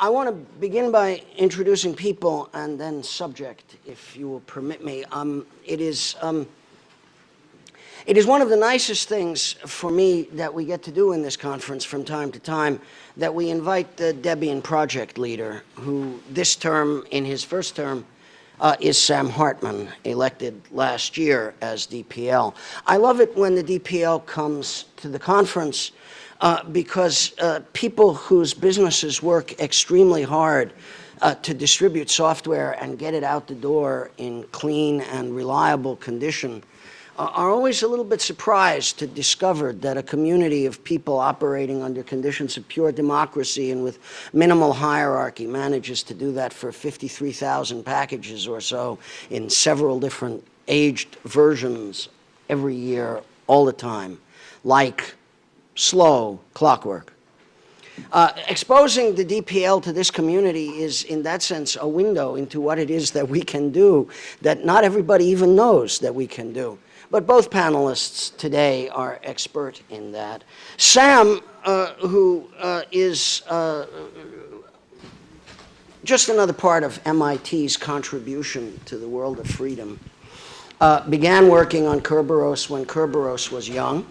I want to begin by introducing people and then subject, if you will permit me. Um, it is um, it is one of the nicest things for me that we get to do in this conference from time to time that we invite the Debian project leader, who this term, in his first term, uh, is Sam Hartman, elected last year as DPL. I love it when the DPL comes to the conference uh, because uh, people whose businesses work extremely hard uh, to distribute software and get it out the door in clean and reliable condition uh, are always a little bit surprised to discover that a community of people operating under conditions of pure democracy and with minimal hierarchy manages to do that for 53,000 packages or so in several different aged versions every year, all the time, like slow clockwork. Uh, exposing the DPL to this community is, in that sense, a window into what it is that we can do that not everybody even knows that we can do. But both panelists today are expert in that. Sam, uh, who uh, is uh, just another part of MIT's contribution to the world of freedom, uh, began working on Kerberos when Kerberos was young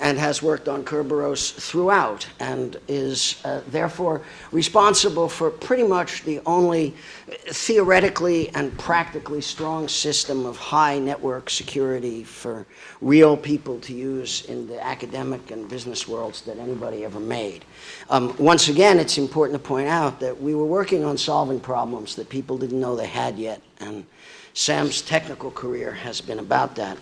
and has worked on Kerberos throughout and is uh, therefore responsible for pretty much the only theoretically and practically strong system of high network security for real people to use in the academic and business worlds that anybody ever made. Um, once again, it's important to point out that we were working on solving problems that people didn't know they had yet, and Sam's technical career has been about that.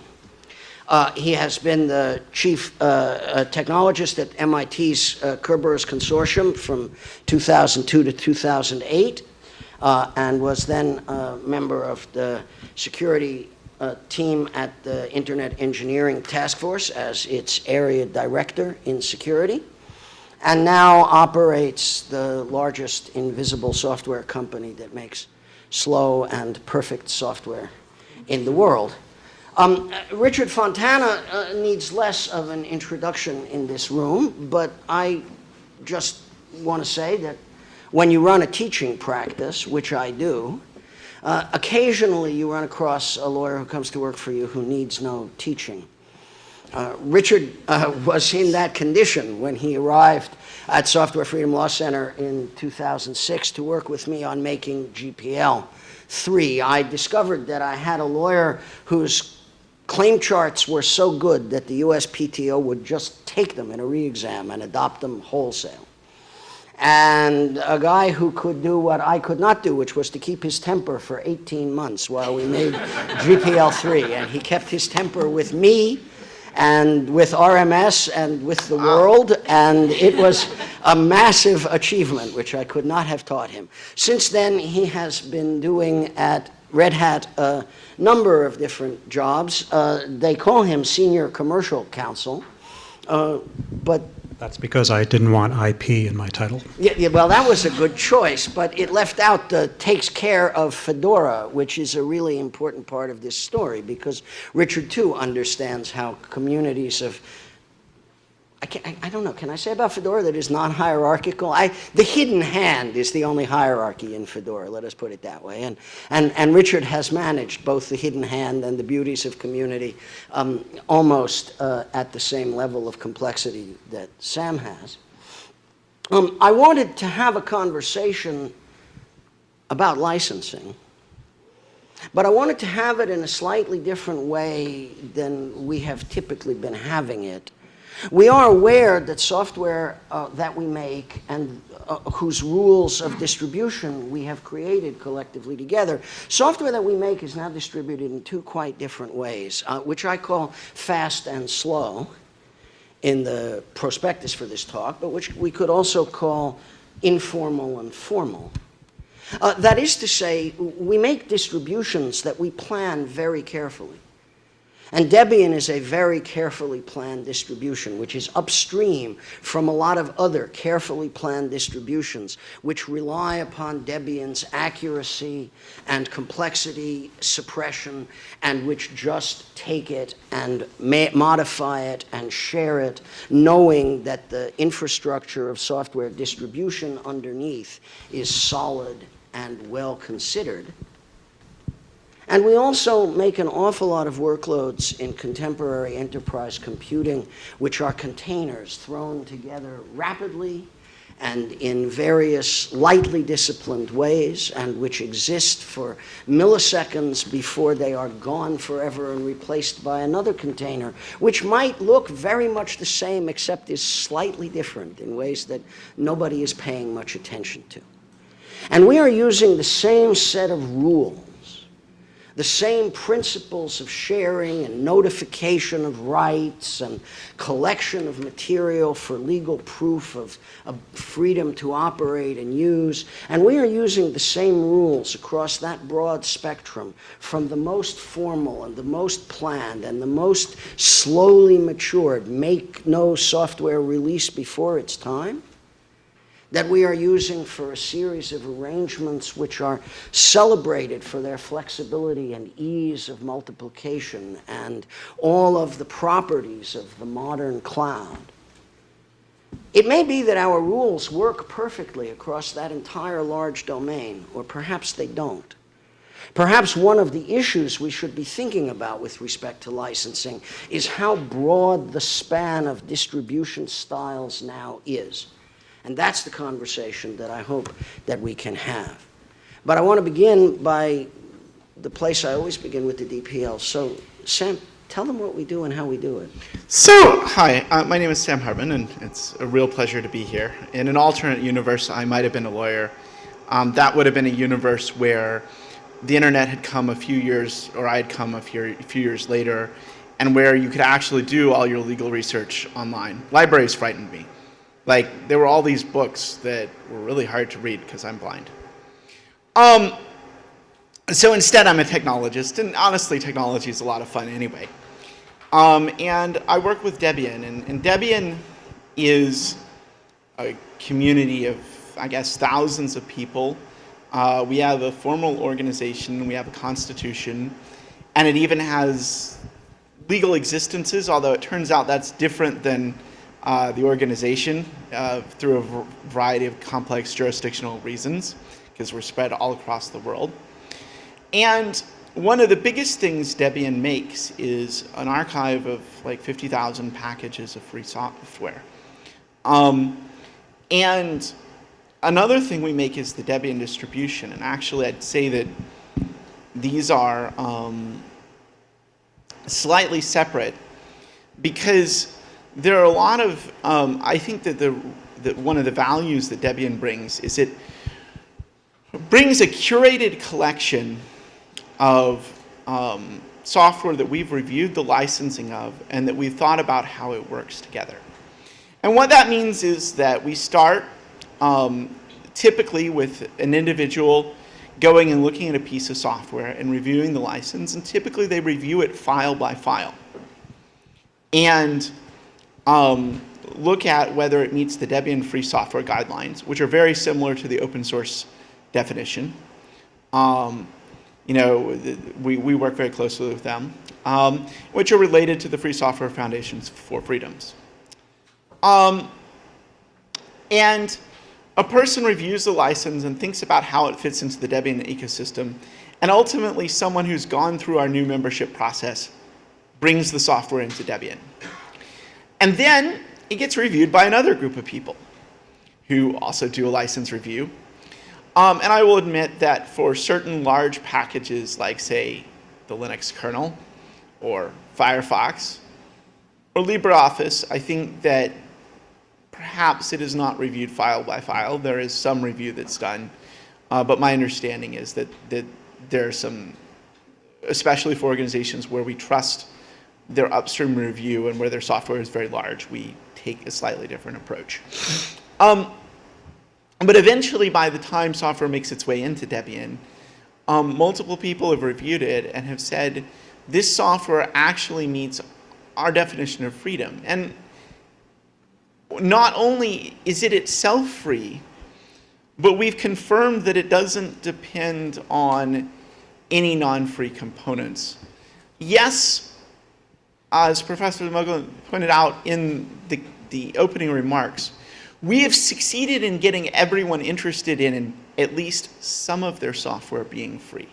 Uh, he has been the chief uh, uh, technologist at MIT's uh, Kerberos Consortium from 2002 to 2008, uh, and was then a member of the security team at the Internet Engineering Task Force as its area director in security, and now operates the largest invisible software company that makes slow and perfect software in the world. Um, Richard Fontana uh, needs less of an introduction in this room, but I just want to say that when you run a teaching practice, which I do, uh, occasionally you run across a lawyer who comes to work for you who needs no teaching. Uh, Richard uh, was in that condition when he arrived at Software Freedom Law Center in 2006 to work with me on making GPL 3. I discovered that I had a lawyer whose claim charts were so good that the USPTO would just take them in a re-exam and adopt them wholesale. And a guy who could do what I could not do, which was to keep his temper for 18 months while we made GPL3. And he kept his temper with me and with RMS and with the world, and it was a massive achievement, which I could not have taught him. Since then, he has been doing at Red Hat a number of different jobs. Uh, they call him senior commercial counsel, uh, but that's because I didn't want IP in my title. Yeah, yeah, well, that was a good choice, but it left out the takes care of Fedora, which is a really important part of this story because Richard too understands how communities of I, I, I, don't know, can I say about Fedora that is non hierarchical? I, the hidden hand is the only hierarchy in Fedora, let us put it that way. And, and, and Richard has managed both the hidden hand and the beauties of community um, almost uh, at the same level of complexity that Sam has. Um, I wanted to have a conversation about licensing. But I wanted to have it in a slightly different way than we have typically been having it. We are aware that software uh, that we make and uh, whose rules of distribution we have created collectively together, software that we make is now distributed in two quite different ways, uh, which I call fast and slow in the prospectus for this talk, but which we could also call informal and formal. Uh, that is to say, we make distributions that we plan very carefully. And Debian is a very carefully planned distribution, which is upstream from a lot of other carefully planned distributions, which rely upon Debian's accuracy and complexity suppression, and which just take it and modify it and share it, knowing that the infrastructure of software distribution underneath is solid and well considered. And we also make an awful lot of workloads in contemporary enterprise computing, which are containers thrown together rapidly and in various lightly disciplined ways, and which exist for milliseconds before they are gone forever and replaced by another container, which might look very much the same except is slightly different in ways that nobody is paying much attention to. And we are using the same set of rules the same principles of sharing and notification of rights and collection of material for legal proof of, of, freedom to operate and use. And we are using the same rules across that broad spectrum from the most formal and the most planned and the most slowly matured, make no software release before its time that we are using for a series of arrangements which are celebrated for their flexibility and ease of multiplication and all of the properties of the modern cloud. It may be that our rules work perfectly across that entire large domain, or perhaps they don't. Perhaps one of the issues we should be thinking about with respect to licensing is how broad the span of distribution styles now is. And that's the conversation that I hope that we can have. But I want to begin by the place I always begin with the DPL. So, Sam, tell them what we do and how we do it. So, hi, uh, my name is Sam Hartman, and it's a real pleasure to be here. In an alternate universe, I might have been a lawyer. Um, that would have been a universe where the internet had come a few years, or I had come a few, a few years later, and where you could actually do all your legal research online. Libraries frightened me. Like, there were all these books that were really hard to read because I'm blind. Um, so instead, I'm a technologist, and honestly, technology is a lot of fun anyway. Um, and I work with Debian, and, and Debian is a community of, I guess, thousands of people. Uh, we have a formal organization, we have a constitution, and it even has legal existences, although it turns out that's different than uh, the organization uh, through a variety of complex jurisdictional reasons, because we're spread all across the world. And one of the biggest things Debian makes is an archive of like 50,000 packages of free software. Um, and another thing we make is the Debian distribution. And actually, I'd say that these are um, slightly separate because there are a lot of, um, I think that, the, that one of the values that Debian brings is it brings a curated collection of um, software that we've reviewed the licensing of and that we've thought about how it works together. And what that means is that we start um, typically with an individual going and looking at a piece of software and reviewing the license, and typically they review it file by file. And um, look at whether it meets the Debian free software guidelines, which are very similar to the open source definition. Um, you know, we, we work very closely with them, um, which are related to the Free Software Foundation's Four Freedoms. Um, and a person reviews the license and thinks about how it fits into the Debian ecosystem, and ultimately someone who's gone through our new membership process brings the software into Debian. And then it gets reviewed by another group of people who also do a license review. Um, and I will admit that for certain large packages like, say, the Linux kernel or Firefox or LibreOffice, I think that perhaps it is not reviewed file by file. There is some review that's done. Uh, but my understanding is that, that there are some, especially for organizations where we trust their upstream review and where their software is very large, we take a slightly different approach. Um, but eventually, by the time software makes its way into Debian, um, multiple people have reviewed it and have said this software actually meets our definition of freedom. And not only is it itself free, but we've confirmed that it doesn't depend on any non-free components. Yes, as Professor Moglen pointed out in the, the opening remarks, we have succeeded in getting everyone interested in at least some of their software being free.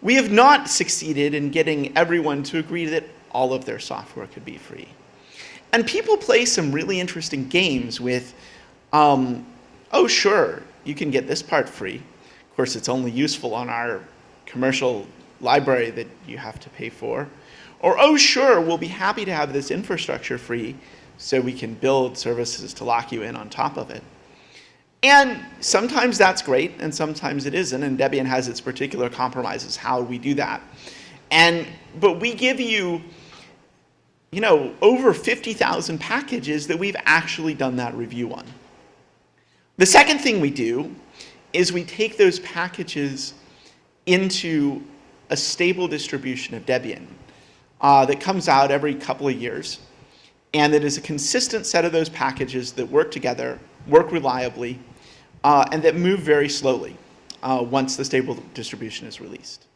We have not succeeded in getting everyone to agree that all of their software could be free. And people play some really interesting games with, um, oh, sure, you can get this part free. Of course, it's only useful on our commercial library that you have to pay for. Or, oh, sure, we'll be happy to have this infrastructure free so we can build services to lock you in on top of it. And sometimes that's great, and sometimes it isn't, and Debian has its particular compromises how we do that. And, but we give you, you know, over 50,000 packages that we've actually done that review on. The second thing we do is we take those packages into a stable distribution of Debian uh, that comes out every couple of years, and that is a consistent set of those packages that work together, work reliably, uh, and that move very slowly uh, once the stable distribution is released.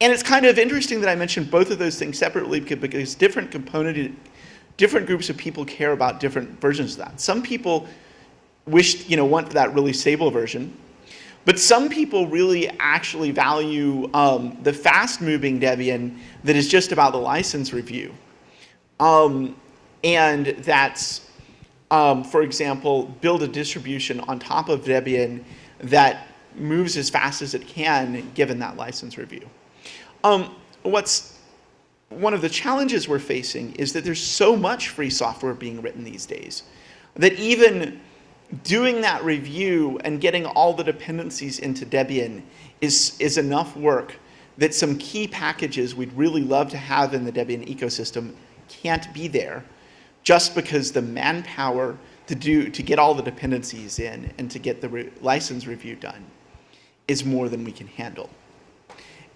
And it's kind of interesting that I mentioned both of those things separately because different component, different groups of people care about different versions of that. Some people wish, you know, want that really stable version, but some people really actually value um, the fast-moving Debian that is just about the license review. Um, and that's, um, for example, build a distribution on top of Debian that moves as fast as it can given that license review. Um, what's one of the challenges we're facing is that there's so much free software being written these days that even doing that review and getting all the dependencies into Debian is, is enough work that some key packages we'd really love to have in the Debian ecosystem can't be there just because the manpower to, do, to get all the dependencies in and to get the re license review done is more than we can handle.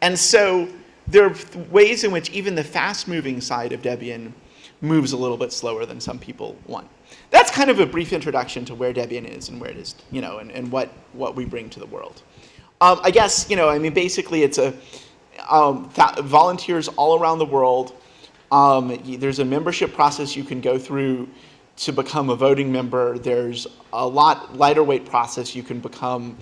And so there are ways in which even the fast-moving side of Debian moves a little bit slower than some people want that's kind of a brief introduction to where Debian is and where it is, you know, and, and what, what we bring to the world. Um, I guess, you know, I mean, basically it's a, um, volunteers all around the world. Um, there's a membership process you can go through to become a voting member. There's a lot lighter weight process you can become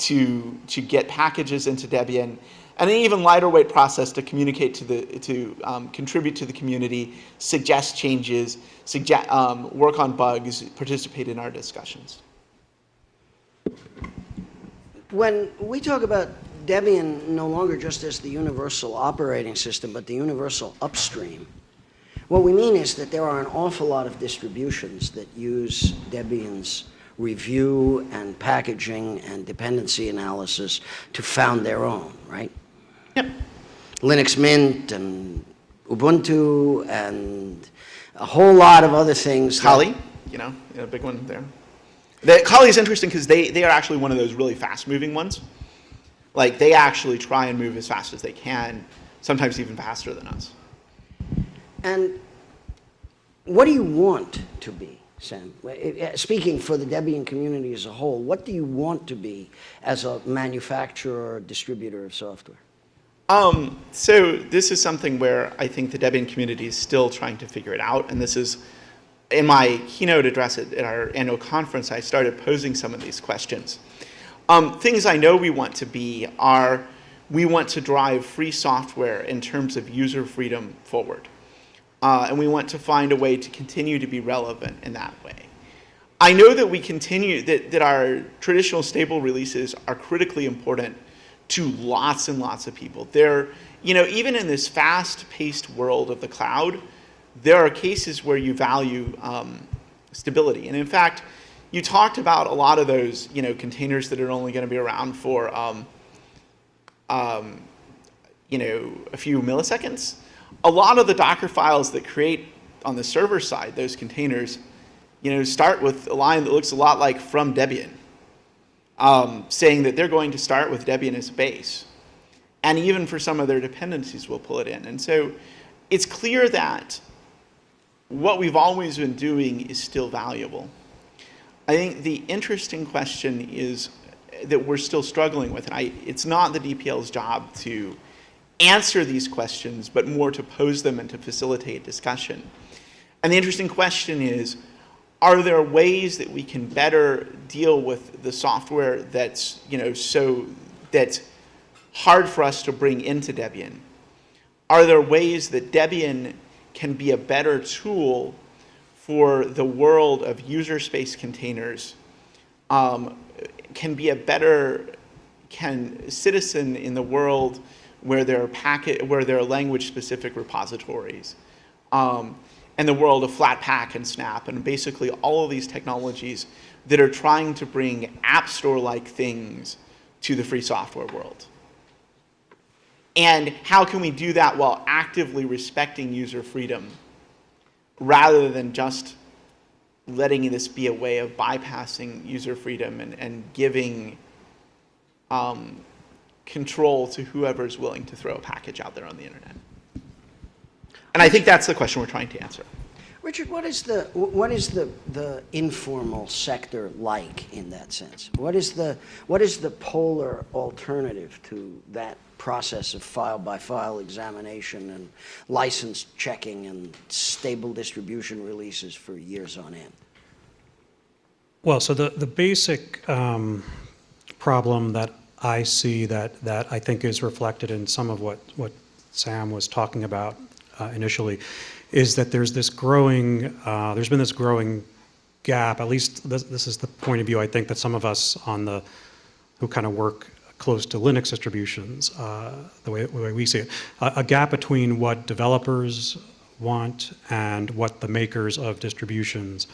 to, to get packages into Debian and an even lighter weight process to communicate to the to um, contribute to the community, suggest changes, suggest um, work on bugs, participate in our discussions. When we talk about Debian no longer just as the universal operating system, but the universal upstream, what we mean is that there are an awful lot of distributions that use Debian's review and packaging and dependency analysis to found their own, right? Yep. Linux Mint and Ubuntu and a whole lot of other things. Kali, you know, a big one there. The, Kali is interesting because they, they are actually one of those really fast-moving ones. Like, they actually try and move as fast as they can, sometimes even faster than us. And what do you want to be, Sam? Eh, eh, speaking for the Debian community as a whole, what do you want to be as a manufacturer or distributor of software? Um, so this is something where I think the Debian community is still trying to figure it out, and this is in my keynote address at, at our annual conference, I started posing some of these questions. Um, things I know we want to be are we want to drive free software in terms of user freedom forward. Uh, and we want to find a way to continue to be relevant in that way. I know that we continue, that, that our traditional stable releases are critically important to lots and lots of people. There, you know, even in this fast-paced world of the cloud, there are cases where you value um, stability. And in fact, you talked about a lot of those, you know, containers that are only going to be around for, um, um, you know, a few milliseconds. A lot of the Docker files that create on the server side, those containers, you know, start with a line that looks a lot like from Debian um, saying that they're going to start with Debian as a base. and even for some of their dependencies, we'll pull it in. And so it's clear that what we've always been doing is still valuable. I think the interesting question is that we're still struggling with, and I, it's not the DPL's job to answer these questions, but more to pose them and to facilitate discussion. And the interesting question is, are there ways that we can better deal with the software that's, you know, so that's hard for us to bring into Debian? Are there ways that Debian can be a better tool for the world of user space containers, um, can be a better can citizen in the world where there are packet where there are language specific repositories um, and the world of Flatpak and Snap and basically all of these technologies that are trying to bring app store like things to the free software world. And how can we do that while actively respecting user freedom rather than just letting this be a way of bypassing user freedom and, and giving um, control to whoever is willing to throw a package out there on the internet? And I think that's the question we're trying to answer. Richard, what is the what is the the informal sector like in that sense? What is the what is the polar alternative to that process of file by file examination and license checking and stable distribution releases for years on end? Well, so the, the basic um, problem that I see that, that I think is reflected in some of what, what Sam was talking about uh, initially is that there's this growing, uh, there's been this growing gap, at least this, this is the point of view I think that some of us on the, who kind of work close to Linux distributions, uh, the, way, the way we see it, a, a gap between what developers want and what the makers of distributions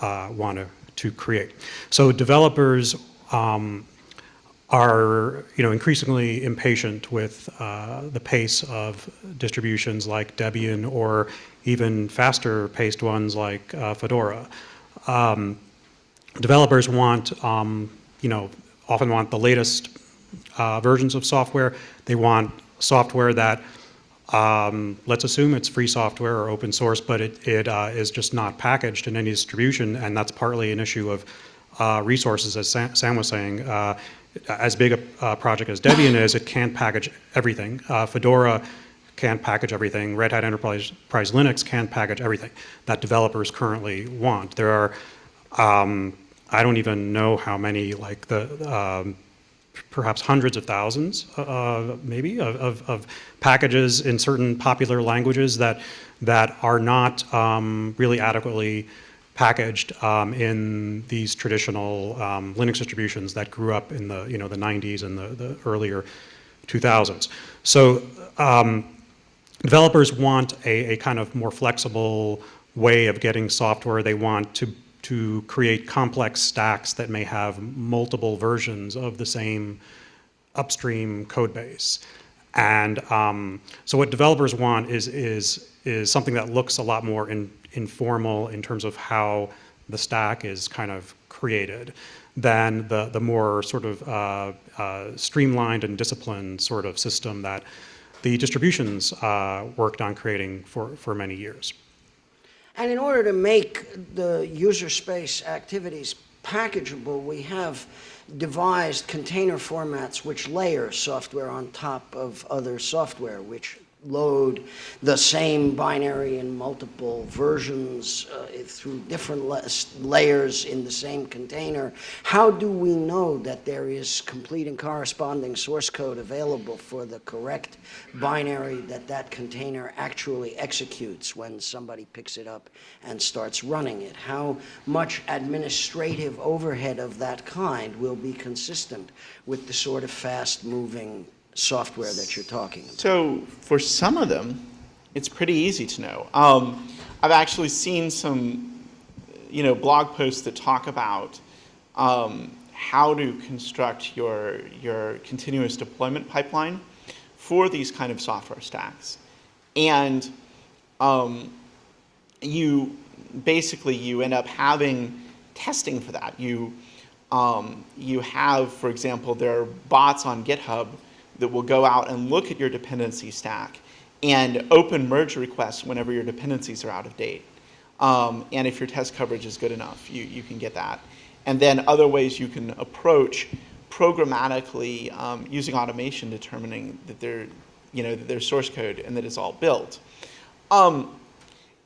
uh, want to, to create. So developers um, are you know, increasingly impatient with uh, the pace of distributions like Debian or even faster paced ones like uh, Fedora. Um, developers want, um, you know, often want the latest uh, versions of software. They want software that, um, let's assume it's free software or open source, but it, it uh, is just not packaged in any distribution, and that's partly an issue of uh, resources, as Sam, Sam was saying. Uh, as big a uh, project as Debian is, it can't package everything. Uh, Fedora can't package everything. Red Hat Enterprise, Linux can't package everything that developers currently want. There are, um, I don't even know how many, like the, um, perhaps hundreds of thousands, uh, maybe, of, of, of, packages in certain popular languages that, that are not um, really adequately packaged um, in these traditional um, Linux distributions that grew up in the you know the 90s and the, the earlier 2000s. So um, developers want a, a, kind of more flexible way of getting software. They want to to create complex stacks that may have multiple versions of the same upstream code base. And um, so what developers want is is is something that looks a lot more in informal in terms of how the stack is kind of created than the, the more sort of uh, uh, streamlined and disciplined sort of system that the distributions uh, worked on creating for, for many years. And in order to make the user space activities packageable, we have devised container formats which layer software on top of other software, which load the same binary in multiple versions uh, through different la layers in the same container, how do we know that there is complete and corresponding source code available for the correct binary that that container actually executes when somebody picks it up and starts running it? How much administrative overhead of that kind will be consistent with the sort of fast-moving software that you're talking about? So for some of them, it's pretty easy to know. Um, I've actually seen some, you know, blog posts that talk about um, how to construct your your continuous deployment pipeline for these kind of software stacks, and um, you basically you end up having testing for that. You um, you have, for example, there are bots on GitHub that will go out and look at your dependency stack and open merge requests whenever your dependencies are out of date. Um, and if your test coverage is good enough, you, you can get that. And then other ways you can approach programmatically um, using automation, determining that they're, you know, that there's source code and that it's all built. Um,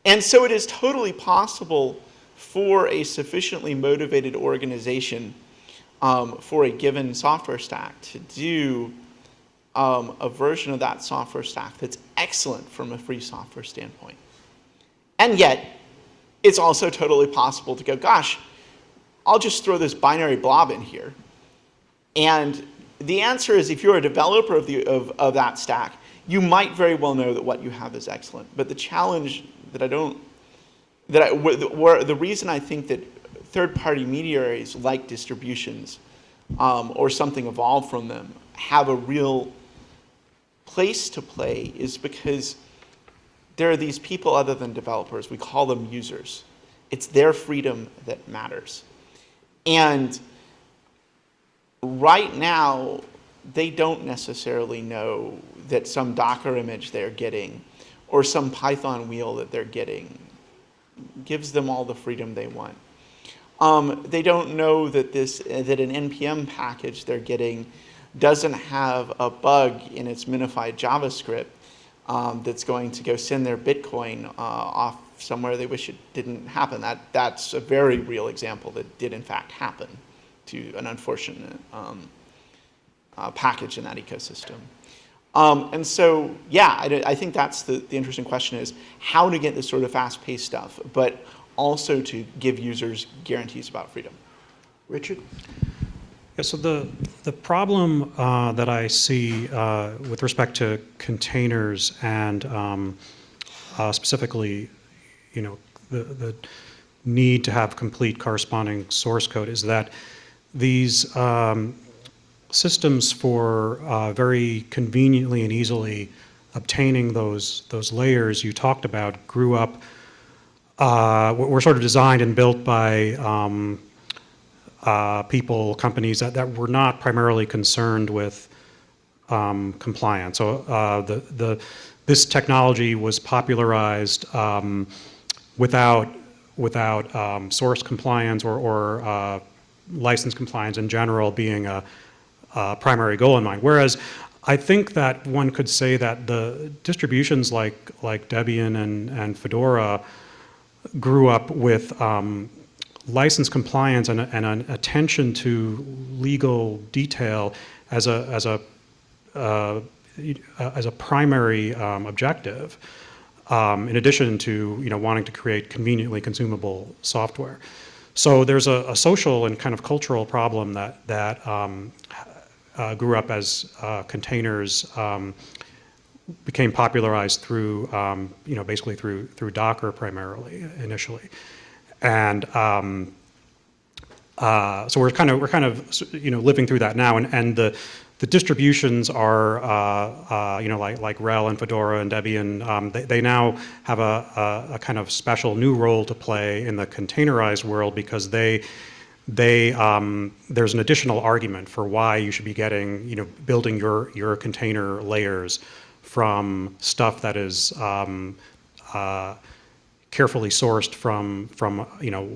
and so it is totally possible for a sufficiently motivated organization um, for a given software stack to do um, a version of that software stack that's excellent from a free software standpoint. And yet, it's also totally possible to go, gosh, I'll just throw this binary blob in here. And the answer is if you're a developer of, the, of, of that stack, you might very well know that what you have is excellent. But the challenge that I don't, that I, where, the reason I think that third-party mediaries like distributions um, or something evolved from them have a real place to play is because there are these people other than developers. We call them users. It's their freedom that matters. And right now, they don't necessarily know that some Docker image they're getting or some Python wheel that they're getting gives them all the freedom they want. Um, they don't know that this that an npm package they're getting doesn't have a bug in its minified JavaScript um, that's going to go send their Bitcoin uh, off somewhere they wish it didn't happen. That that's a very real example that did in fact happen to an unfortunate um, uh, package in that ecosystem. Um, and so, yeah, I, I, think that's the, the interesting question is how to get this sort of fast-paced stuff, but also to give users guarantees about freedom. Richard? Yeah, so the, the problem uh, that I see uh, with respect to containers and um, uh, specifically, you know, the, the need to have complete corresponding source code is that these um, systems for uh, very conveniently and easily obtaining those those layers you talked about grew up uh, were sort of designed and built by um, uh, people, companies that, that were not primarily concerned with um, compliance. So uh, the, the, this technology was popularized um, without, without um, source compliance or, or uh, license compliance in general being a, a primary goal in mind. Whereas I think that one could say that the distributions like, like Debian and, and Fedora grew up with um, license compliance and, and, an attention to legal detail as a, as a, uh, as a primary um, objective, um, in addition to you know, wanting to create conveniently consumable software. So there's a, a, social and kind of cultural problem that, that um, uh, grew up as uh, containers um, became popularized through, um, you know, basically through, through Docker primarily initially. And um, uh, so we're kind of, we're kind of, you know, living through that now. And, and the, the distributions are, uh, uh, you know, like, like RHEL and Fedora and Debian, um, they, they now have a, a, a, kind of special new role to play in the containerized world because they, they, um, there's an additional argument for why you should be getting, you know, building your, your container layers from stuff that is um, uh, carefully sourced from, from you know,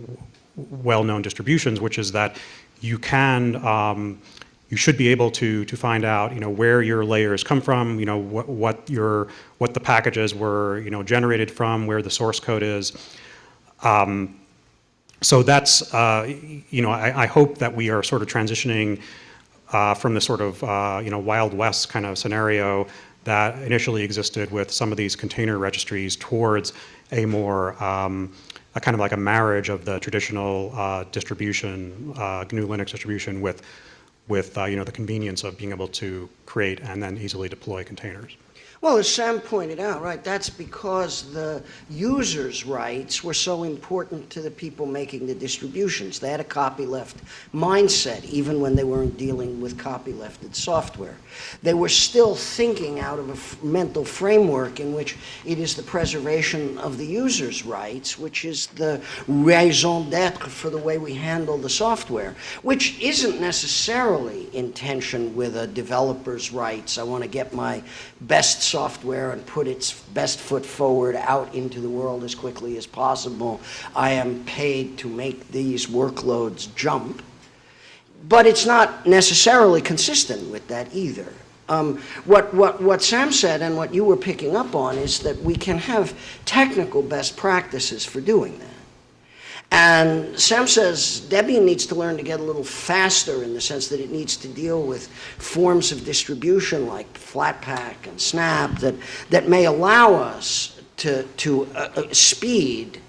well-known distributions, which is that you can, um, you should be able to to find out, you know, where your layers come from, you know, what what your what the packages were, you know, generated from, where the source code is. Um, so that's, uh, you know, I, I, hope that we are sort of transitioning uh, from the sort of, uh, you know, Wild West kind of scenario that initially existed with some of these container registries towards a more um, a kind of like a marriage of the traditional uh, distribution, uh, GNU Linux distribution with with uh, you know the convenience of being able to create and then easily deploy containers. Well, as Sam pointed out, right, that's because the users' rights were so important to the people making the distributions. They had a copyleft mindset, even when they weren't dealing with copylefted software. They were still thinking out of a mental framework in which it is the preservation of the user's rights, which is the raison d'etre for the way we handle the software, which isn't necessarily in tension with a developer's rights. I want to get my best software and put its best foot forward out into the world as quickly as possible. I am paid to make these workloads jump. But it's not necessarily consistent with that either. Um, what, what, what Sam said and what you were picking up on is that we can have technical best practices for doing that. And Sam says Debian needs to learn to get a little faster in the sense that it needs to deal with forms of distribution like Flatpak and Snap that, that may allow us to, to uh, uh, speed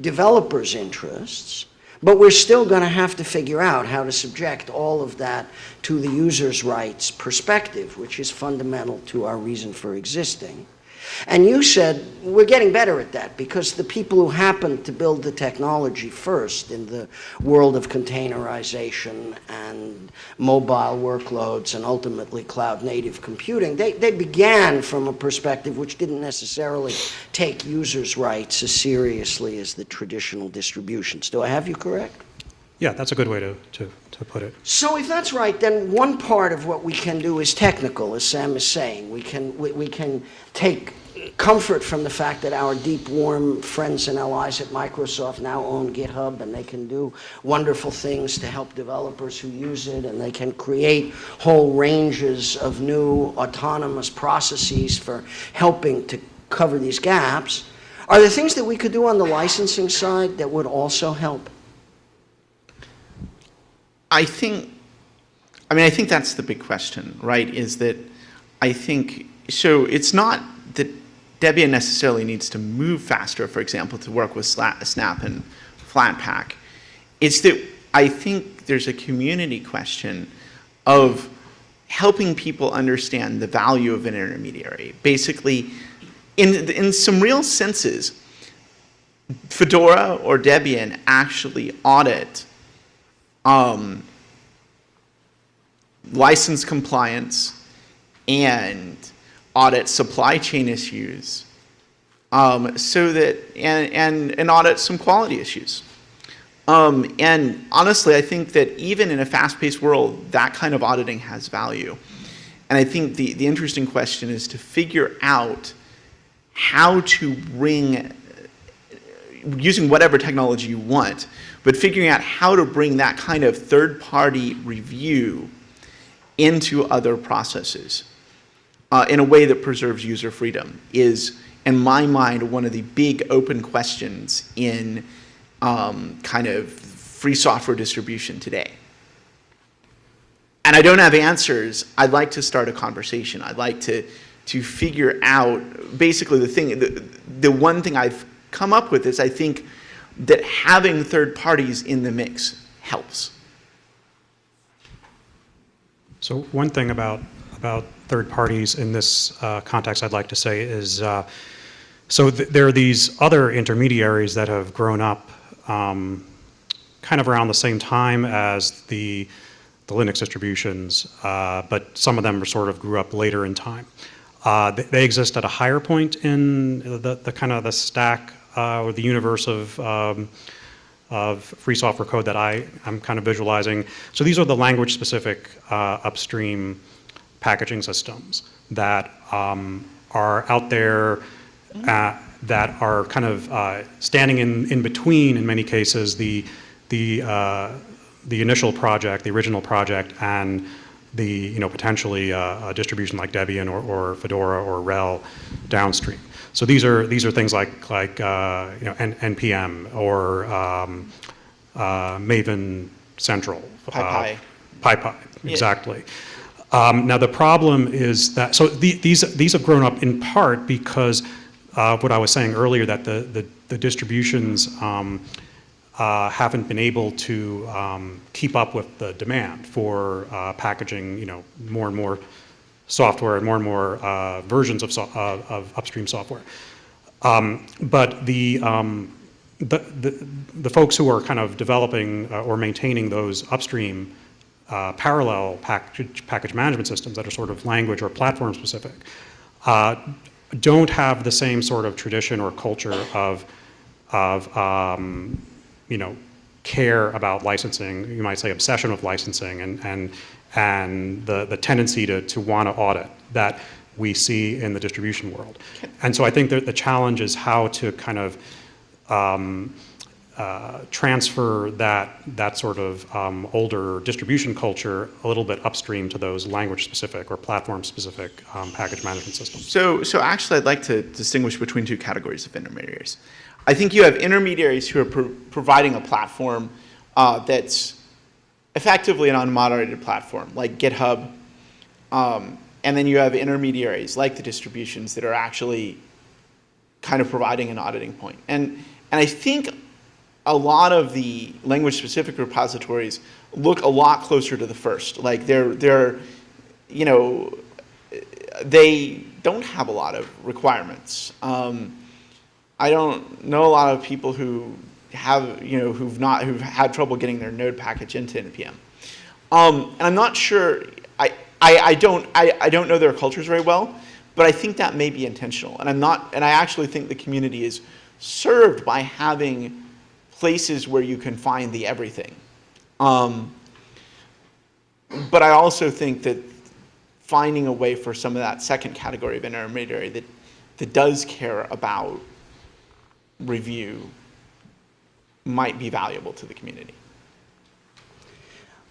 developers' interests, but we're still going to have to figure out how to subject all of that to the user's rights perspective, which is fundamental to our reason for existing. And you said we're getting better at that because the people who happened to build the technology first in the world of containerization and mobile workloads and ultimately cloud native computing, they, they began from a perspective which didn't necessarily take users' rights as seriously as the traditional distributions. Do I have you correct? Yeah, that's a good way to, to, to put it. So if that's right, then one part of what we can do is technical, as Sam is saying. We can, we, we can take comfort from the fact that our deep, warm friends and allies at Microsoft now own GitHub and they can do wonderful things to help developers who use it and they can create whole ranges of new autonomous processes for helping to cover these gaps. Are there things that we could do on the licensing side that would also help? I think, I mean, I think that's the big question, right? Is that I think, so it's not that Debian necessarily needs to move faster, for example, to work with Snap and Flatpak. It's that I think there's a community question of helping people understand the value of an intermediary. Basically, in, in some real senses, Fedora or Debian actually audit um, license compliance and audit supply chain issues um, so that and, and, and audit some quality issues. Um, and honestly i think that even in a fast-paced world that kind of auditing has value. And i think the, the interesting question is to figure out how to bring using whatever technology you want, but figuring out how to bring that kind of third party review into other processes uh, in a way that preserves user freedom is, in my mind, one of the big open questions in um, kind of free software distribution today. And I don't have answers. I'd like to start a conversation. I'd like to, to figure out basically the thing, the, the one thing I've come up with is I think that having third parties in the mix helps. So one thing about about third parties in this uh, context, I'd like to say is, uh, so th- there are these other intermediaries that have grown up um, kind of around the same time as the the Linux distributions, uh, but some of them sort of grew up later in time. Uh, they, they exist at a higher point in the, the kind of the stack uh, or the universe of um, of free software code that I am kind of visualizing. So these are the language specific uh, upstream packaging systems that um, are out there uh, that are kind of uh, standing in, in between, in many cases, the, the, uh, the initial project, the original project, and the you know, potentially uh, a distribution like Debian or, or Fedora or RHEL downstream. So these are these are things like like uh, you know N- npm or um, uh, Maven Central, PyPI. uh, PyPI, exactly. Um, now the problem is that so the, these these have grown up in part because uh, what I was saying earlier that the the, the distributions. Um, uh, haven't been able to um, keep up with the demand for uh, packaging, you know, more and more software and more and more uh, versions of, so- uh, of upstream software. Um, but the, um, the, the, the folks who are kind of developing uh, or maintaining those upstream uh, parallel package, package management systems that are sort of language or platform specific uh, don't have the same sort of tradition or culture of, of um, you know, care about licensing, you might say obsession with licensing and, and, and the, the tendency to, to want to audit that we see in the distribution world. And so I think that the challenge is how to kind of um, uh, transfer that, that sort of um, older distribution culture a little bit upstream to those language-specific or platform-specific um, package management systems. So, so actually, I'd like to distinguish between two categories of intermediaries. I think you have intermediaries who are pro- providing a platform uh, that's effectively an unmoderated platform, like GitHub, um, and then you have intermediaries like the distributions that are actually kind of providing an auditing point. And and I think a lot of the language-specific repositories look a lot closer to the first. Like they're they're, you know, they don't have a lot of requirements. Um, I don't know a lot of people who have, you know, who've not, who've had trouble getting their node package into NPM. Um, and I'm not sure, I, I, I don't, I, I don't know their cultures very well, but I think that may be intentional. And I'm not, and I actually think the community is served by having places where you can find the everything. Um, but I also think that finding a way for some of that second category of intermediary that, that does care about review might be valuable to the community.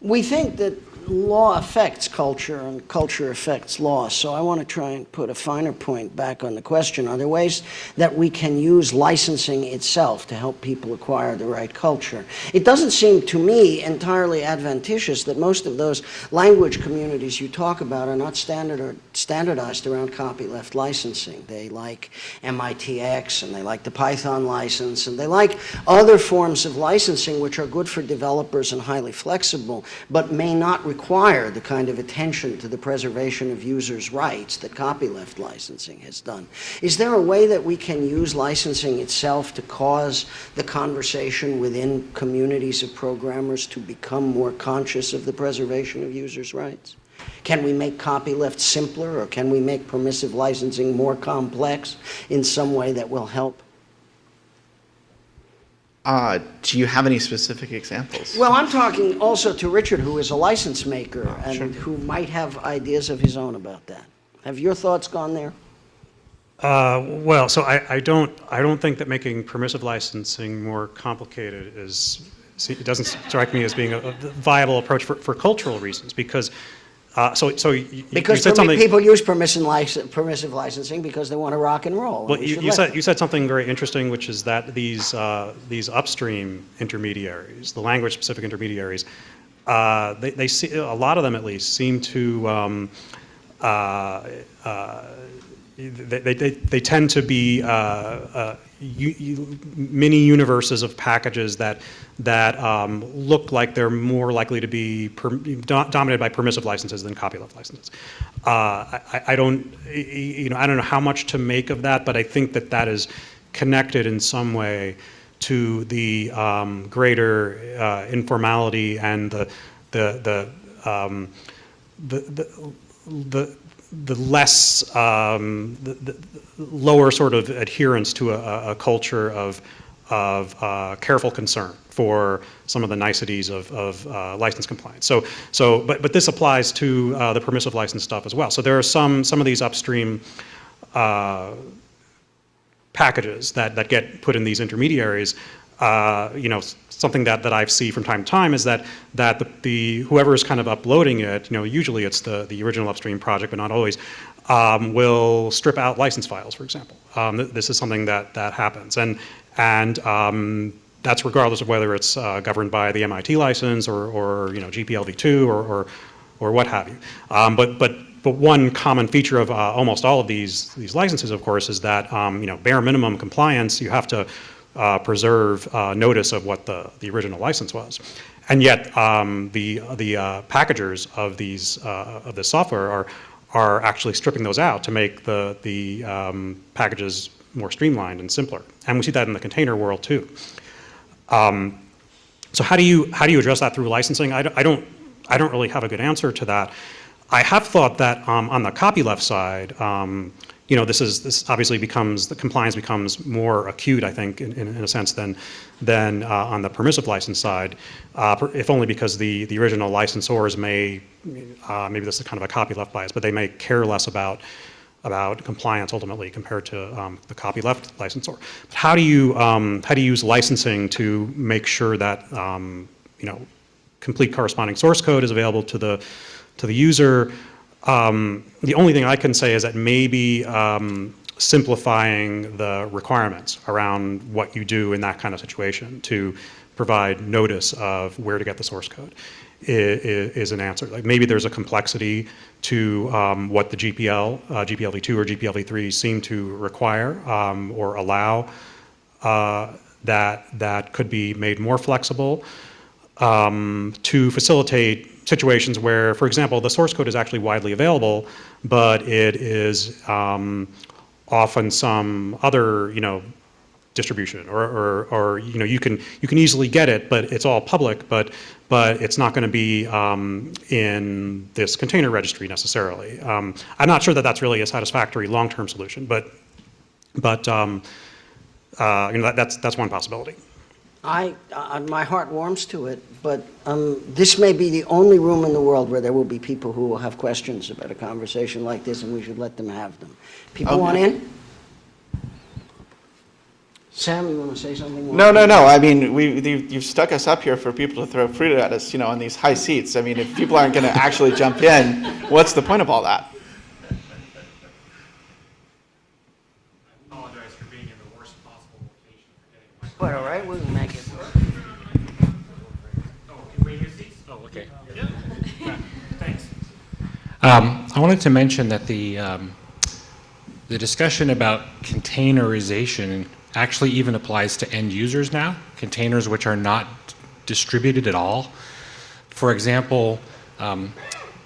We think that law affects culture and culture affects law, so I want to try and put a finer point back on the question. Are there ways that we can use licensing itself to help people acquire the right culture? It doesn't seem to me entirely adventitious that most of those language communities you talk about are not standard or standardized around copyleft licensing. They like MITx and they like the Python license and they like other forms of licensing which are good for developers and highly flexible, but may not require the kind of attention to the preservation of users' rights that copyleft licensing has done. Is there a way that we can use licensing itself to cause the conversation within communities of programmers to become more conscious of the preservation of users' rights? Can we make copyleft simpler, or can we make permissive licensing more complex in some way that will help? Uh, do you have any specific examples? Well, I'm talking also to Richard, who is a license maker Oh, sure. and who might have ideas of his own about that. Have your thoughts gone there? Uh, Well, so I, I don't, I don't think that making permissive licensing more complicated is, see, it doesn't strike me as being a a viable approach for, for cultural reasons, because, uh, so, so you you Because permi- something. people use permissive lic- permissive licensing because they want to rock and roll. and Well, we you, you said, you said something very interesting, which is that these, uh, these upstream intermediaries, the language-specific intermediaries, uh, they, they see, a lot of them at least, seem to, um, uh, uh, they, they, they they tend to be u- universes of packages that, that um, look like they're more likely to be per, do- dominated by permissive licenses than copyleft licenses. Uh, I, I don't, you know, I don't know how much to make of that, but I think that that is connected in some way to the um, greater uh, informality and the, the, the, um, the, the, the, the less, um, the, the lower sort of adherence to a, a culture of, of uh, careful concern for some of the niceties of, of uh, license compliance. So, so, but, but this applies to uh, the permissive license stuff as well. So there are some, some of these upstream uh, packages that, that get put in these intermediaries, uh, you know, something that, that I see from time to time is that, that the, the, whoever is kind of uploading it, you know, usually it's the, the original upstream project, but not always, um, will strip out license files, for example. Um, th- this is something that, that happens. And, and um, that's regardless of whether it's uh, governed by the MIT license or, or you know, GPLv2 or, or, or what have you. Um, but, but, but one common feature of uh, almost all of these, these licenses, of course, is that um, you know, bare minimum compliance, you have to uh, preserve uh, notice of what the, the original license was. And yet, um, the, the uh, packagers of these, uh, of this software are, are actually stripping those out to make the, the um, packages more streamlined and simpler. And we see that in the container world too. Um, so how do you how do you address that through licensing? I, don't- I don't I don't really have a good answer to that. I have thought that um, on the copyleft side, um, you know, this is this obviously becomes the compliance becomes more acute, I think, in, in, a sense than than uh, on the permissive license side, uh, if only because the the original licensors may uh, maybe this is kind of a copyleft bias, but they may care less about about compliance ultimately compared to um, the copyleft licensor. But how do you um, how do you use licensing to make sure that um, you know complete corresponding source code is available to the to the user? Um, the only thing I can say is that maybe um, simplifying the requirements around what you do in that kind of situation to provide notice of where to get the source code is, is an answer. Like maybe there's a complexity to um, what the GPL, uh, GPLv2 or GPLv3 seem to require um, or allow uh, that that could be made more flexible um, to facilitate situations where, for example, the source code is actually widely available, but it is um, often some other, you know, distribution, or, or, or, you know, you can you can easily get it, but it's all public, but but it's not going to be um, in this container registry necessarily. Um, I'm not sure that that's really a satisfactory long-term solution, but but um, uh, you know that, that's that's one possibility. I, uh, my heart warms to it, but um, this may be the only room in the world where there will be people who will have questions about a conversation like this, and we should let them have them. People want in? Sam, you want to say something? more? No, no, no. I mean, we, you- you've stuck us up here for people to throw fruit at us, you know, on these high seats. I mean, if people aren't going to actually jump in, what's the point of all that? apologize for being in the worst possible location for getting my. But all right, we can make it. Oh, can we use these? Oh, okay. Yeah. Thanks. Um, I wanted to mention that the, um, the discussion about containerization actually even applies to end users now, containers which are not distributed at all. For example, um,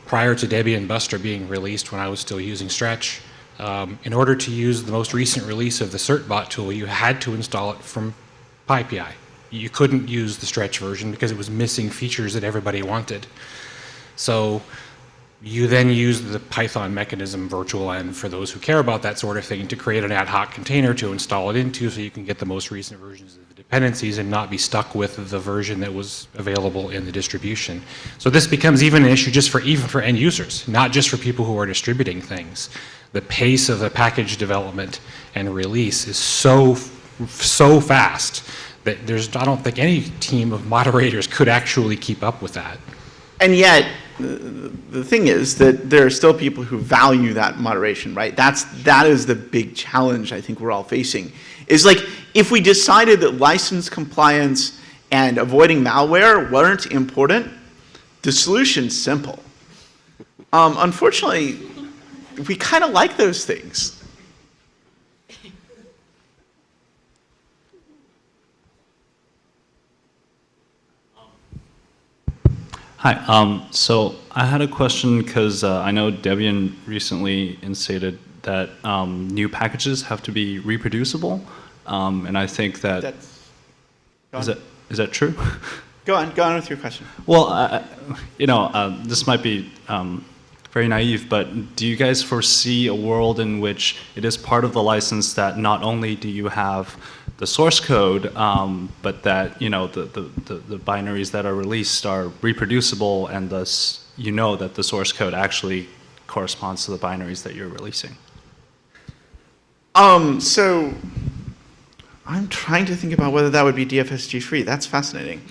prior to Debian Buster being released when I was still using Stretch, um, in order to use the most recent release of the CertBot tool, you had to install it from PyPI. You couldn't use the Stretch version because it was missing features that everybody wanted. So you then use the Python mechanism virtual env for those who care about that sort of thing to create an ad hoc container to install it into so you can get the most recent versions of the dependencies and not be stuck with the version that was available in the distribution. So this becomes even an issue just for even for end users, not just for people who are distributing things. The pace of the package development and release is so so fast that there's I don't think any team of moderators could actually keep up with that. And yet, the, thing is that there are still people who value that moderation, right? That's that is the big challenge I think we're all facing. Is like if we decided that license compliance and avoiding malware weren't important, the solution's simple. Um, unfortunately, we kind of like those things. Hi. Um, so I had a question because uh, I know Debian recently instated that um, new packages have to be reproducible, um, and I think that That's, is that is that true? Go on, go on with your question. well, uh, you know, uh, this might be um, very naive, but do you guys foresee a world in which it is part of the license that not only do you have the source code, um, but that you know the, the, the, the binaries that are released are reproducible, and thus you know that the source code actually corresponds to the binaries that you're releasing. Um, so I'm trying to think about whether that would be DFSG free. That's fascinating.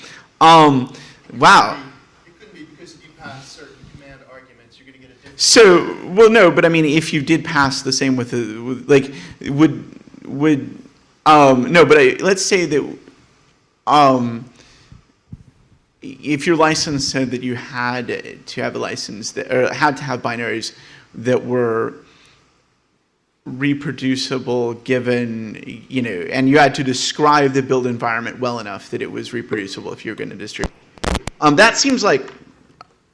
Um, wow. It couldn't be because if you pass certain command arguments, you're going to get a different. So, well, no, but I mean, if you did pass the same with, the, with like, would would um, no, but I, let's say that um, if your license said that you had to have a license that or had to have binaries that were reproducible given you know and you had to describe the build environment well enough that it was reproducible if you're going to distribute um, that seems like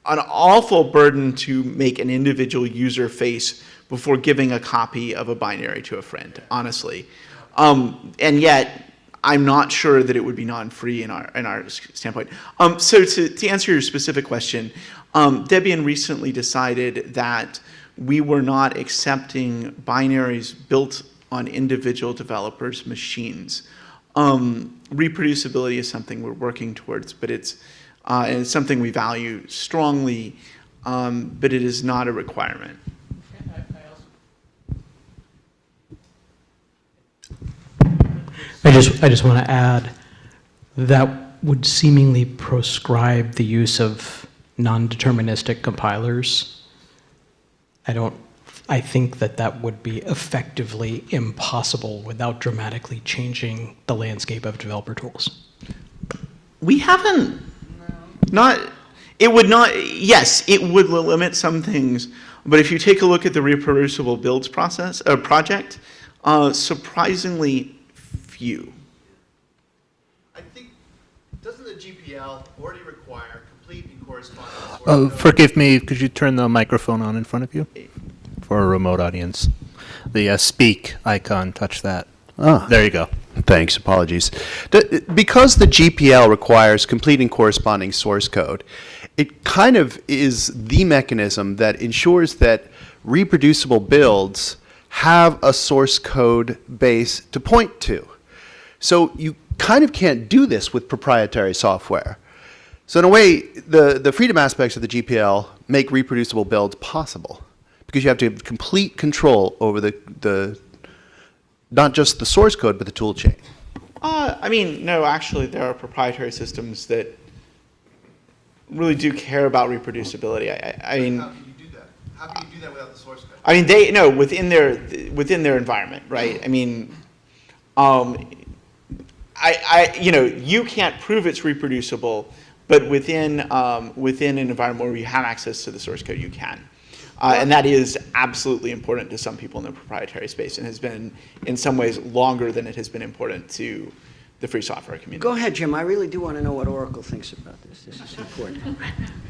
an awful burden to make an individual user face before giving a copy of a binary to a friend, honestly. Um, and yet, I'm not sure that it would be non-free in our in our standpoint. Um, so to, to answer your specific question, um, Debian recently decided that we were not accepting binaries built on individual developers' machines. Um, reproducibility is something we're working towards, but it's uh, it's something we value strongly, um, but it is not a requirement. I just, I just want to add, that would seemingly proscribe the use of non-deterministic compilers. I don't, I think that that would be effectively impossible without dramatically changing the landscape of developer tools. We haven't. Not. It would not. Yes, it would limit some things, but if you take a look at the reproducible builds process uh, project, uh, surprisingly few. I think, doesn't the GPL already require complete and corresponding source Oh, forgive me, could you turn the microphone on in front of you? For a remote audience. The uh, speak icon, touch that. Ah. There you go. Thanks, apologies. The- because the GPL requires complete and corresponding source code, it kind of is the mechanism that ensures that reproducible builds have a source code base to point to. So you kind of can't do this with proprietary software. So in a way, the, the freedom aspects of the GPL make reproducible builds possible because you have to have complete control over the, the not just the source code, but the tool chain. Uh, I mean, no, actually, there are proprietary systems that really do care about reproducibility. I, I, I mean. How can you do that? How can you do that without the source code? I mean, they no within their within their environment, right? I mean, um, I, I you know you can't prove it's reproducible, but within um, within an environment where you have access to the source code, you can. Uh, and that is absolutely important to some people in the proprietary space, and has been in some ways longer than it has been important to the free software community. Go ahead, Jim. I really do want to know what Oracle thinks about this. This is important.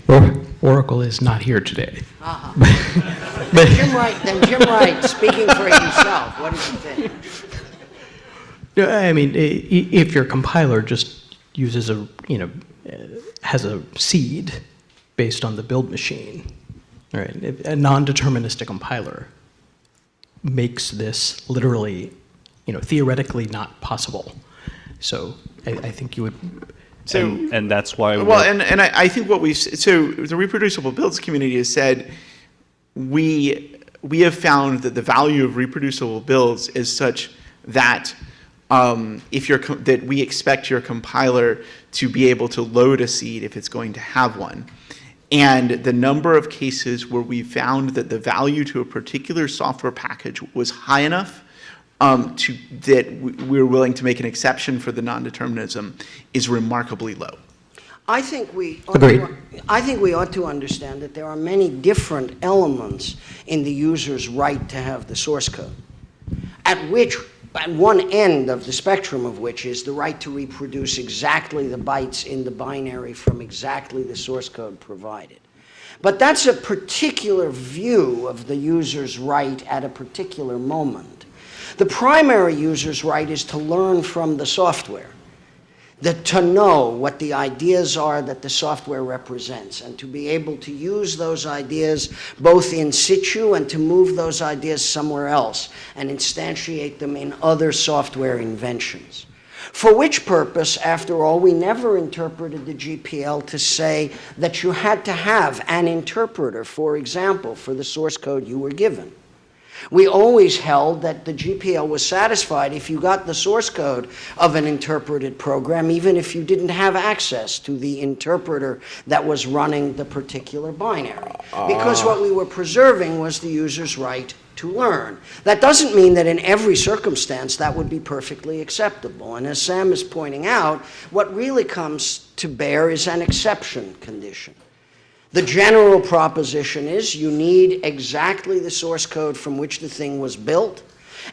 Or- Oracle is not here today. But Jim Wright, then Jim Wright, speaking for himself, what does he think? No, I mean, i- i- if your compiler just uses a, you know, uh, has a seed based on the build machine, all right, if a non-deterministic compiler makes this literally, you know, theoretically not possible. So I, I think you would, So. and, and that's why Well, we're- and, and I, I think what we've, so the reproducible builds community has said, we, we have found that the value of reproducible builds is such that um, if you're, co- that we expect your compiler to be able to load a seed if it's going to have one. And the number of cases where we found that the value to a particular software package was high enough um, to, that w- we're willing to make an exception for the non-determinism is remarkably low. I think we ought Agreed. to, I think we ought to understand that there are many different elements in the user's right to have the source code, at which, at one end of the spectrum of which is the right to reproduce exactly the bytes in the binary from exactly the source code provided. But that's a particular view of the user's right at a particular moment. The primary user's right is to learn from the software that to know what the ideas are that the software represents and to be able to use those ideas both in situ and to move those ideas somewhere else and instantiate them in other software inventions. For which purpose, after all, we never interpreted the GPL to say that you had to have an interpreter, for example, for the source code you were given. We always held that the GPL was satisfied if you got the source code of an interpreted program, even if you didn't have access to the interpreter that was running the particular binary. Because ah. what we were preserving was the user's right to learn. That doesn't mean that in every circumstance that would be perfectly acceptable. And as Sam is pointing out, what really comes to bear is an exception condition. The general proposition is you need exactly the source code from which the thing was built,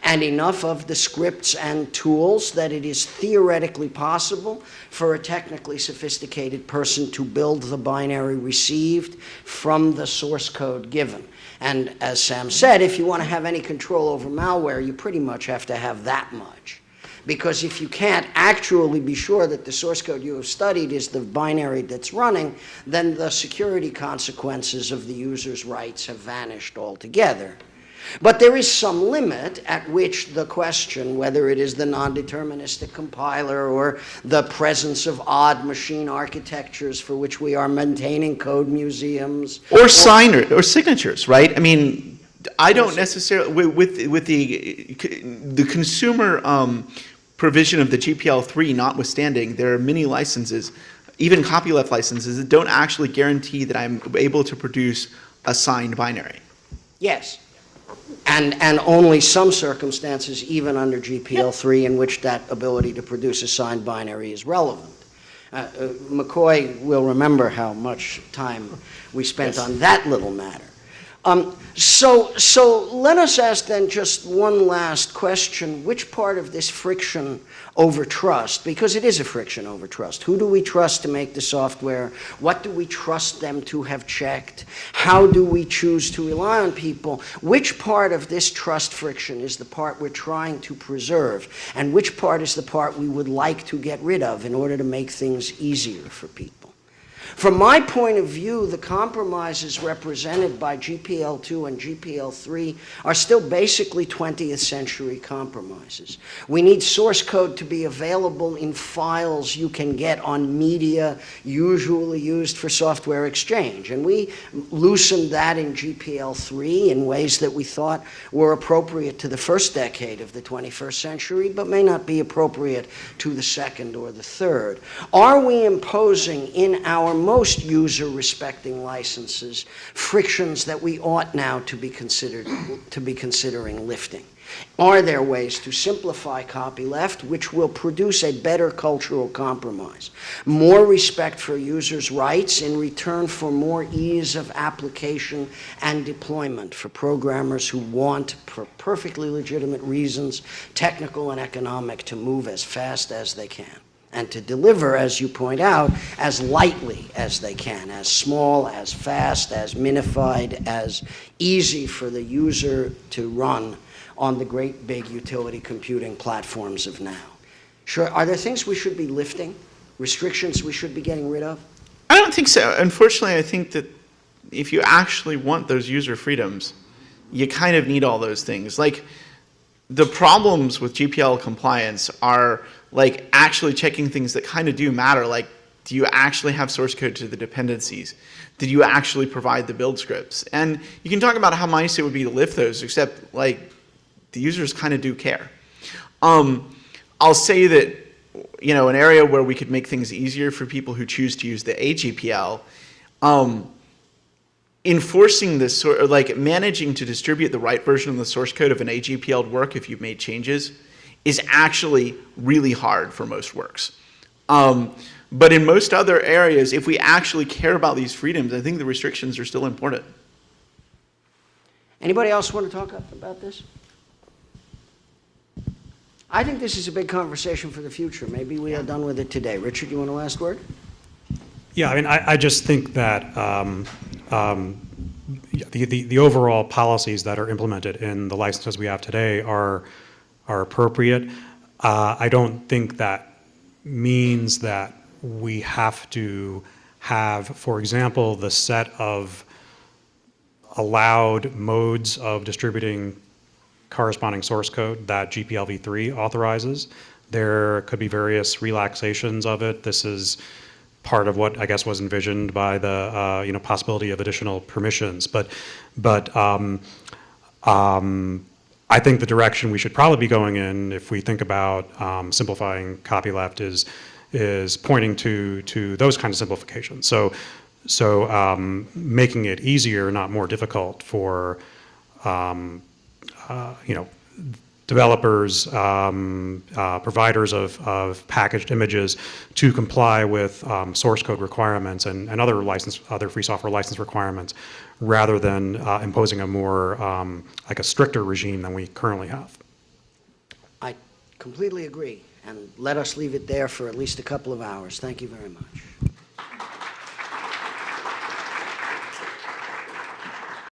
and enough of the scripts and tools that it is theoretically possible for a technically sophisticated person to build the binary received from the source code given. And as Sam said, if you want to have any control over malware, you pretty much have to have that much. Because if you can't actually be sure that the source code you have studied is the binary that's running, then the security consequences of the user's rights have vanished altogether. But there is some limit at which the question, whether it is the non-deterministic compiler or the presence of odd machine architectures for which we are maintaining code museums. Or or, or signatures, right? I mean, I don't necessarily with with, with the the consumer um, provision of the GPL3 notwithstanding, there are many licenses, even copyleft licenses, that don't actually guarantee that I'm able to produce a signed binary. Yes. And, and only some circumstances, even under GPL3, in which that ability to produce a signed binary is relevant. Uh, uh, McCoy will remember how much time we spent on that little matter. Um, so, so let us ask then just one last question. Which part of this friction over trust, because it is a friction over trust, who do we trust to make the software? What do we trust them to have checked? How do we choose to rely on people? Which part of this trust friction is the part we're trying to preserve? And which part is the part we would like to get rid of in order to make things easier for people? From my point of view, the compromises represented by GPL2 and GPL3 are still basically 20th century compromises. We need source code to be available in files you can get on media usually used for software exchange. And we loosened that in GPL3 in ways that we thought were appropriate to the first decade of the 21st century, but may not be appropriate to the second or the third. Are we imposing in our most user-respecting licenses frictions that we ought now to be considered to be considering lifting? Are there ways to simplify copyleft which will produce a better cultural compromise? More respect for users' rights in return for more ease of application and deployment for programmers who want, for perfectly legitimate reasons, technical and economic, to move as fast as they can and to deliver, as you point out, as lightly as they can, as small, as fast, as minified, as easy for the user to run on the great big utility computing platforms of now. Sure, are there things we should be lifting, restrictions we should be getting rid of? I don't think so. Unfortunately, I think that if you actually want those user freedoms, you kind of need all those things. Like the problems with GPL compliance are like actually checking things that kind of do matter. Like, do you actually have source code to the dependencies? Did you actually provide the build scripts? And you can talk about how nice it would be to lift those, except like the users kind of do care. Um, I'll say that you know an area where we could make things easier for people who choose to use the AGPL. Um, enforcing this sort of like managing to distribute the right version of the source code of an AGPL work if you've made changes is actually really hard for most works. Um, but in most other areas, if we actually care about these freedoms, I think the restrictions are still important. Anybody else want to talk about this? I think this is a big conversation for the future. Maybe we are done with it today. Richard, you want a last word? Yeah, I mean, I, I just think that um, um, the, the, the overall policies that are implemented in the licenses we have today are are appropriate. Uh, I don't think that means that we have to have, for example, the set of allowed modes of distributing corresponding source code that GPLv3 authorizes. There could be various relaxations of it. This is part of what I guess was envisioned by the uh, you know possibility of additional permissions. But but um, um, I think the direction we should probably be going in, if we think about um, simplifying copyleft, is is pointing to to those kinds of simplifications. So so um, making it easier, not more difficult for um, uh, you know developers, um, uh, providers of, of packaged images to comply with um, source code requirements and, and other license, other free software license requirements rather than uh, imposing a more, um, like a stricter regime than we currently have. I completely agree. And let us leave it there for at least a couple of hours. Thank you very much.